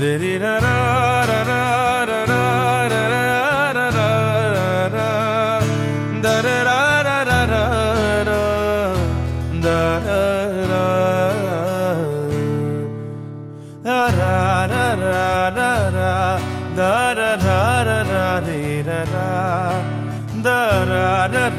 Da-dee-da-da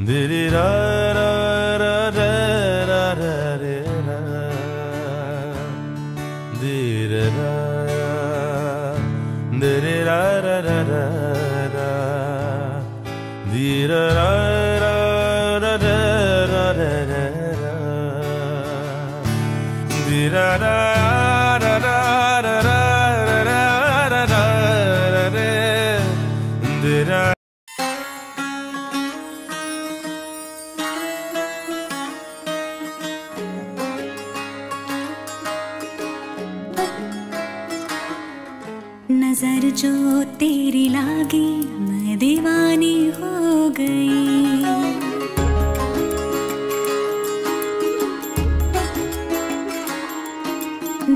Di da da da da da da da. Di da da. Di da da da da da. Di da da da da da da da. Di da da. नज़र जो तेरी लागी मैं दीवानी हो गई।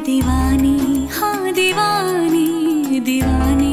दीवानी हाँ दीवानी दीवानी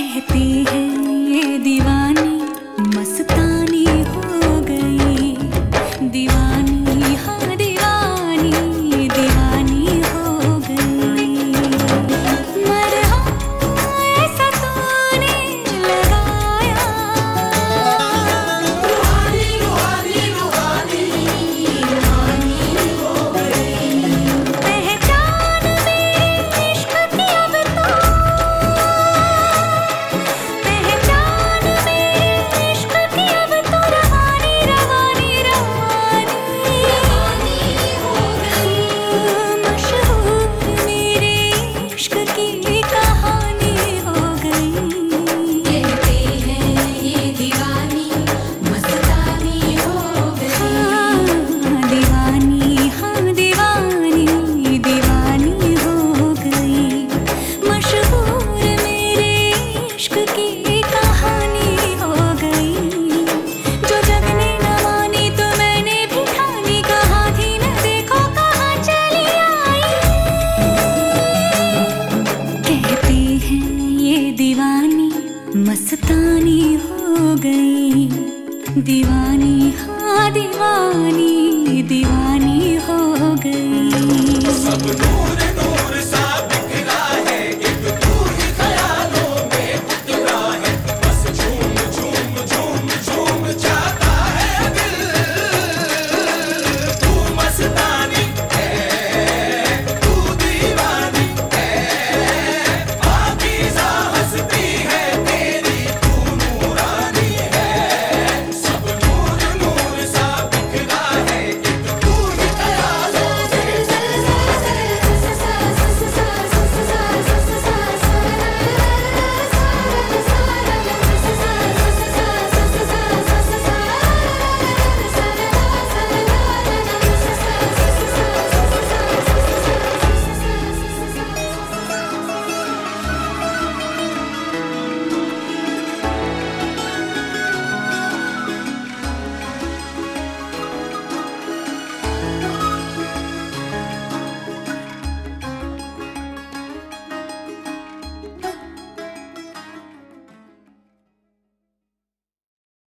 कहती मस्तानी हो गई। दीवानी हाँ दीवानी दीवानी हो गई। सब